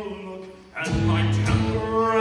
look, and my temper